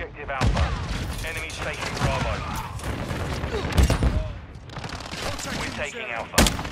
objective Alpha. Enemies taking Bravo. We're taking Alpha.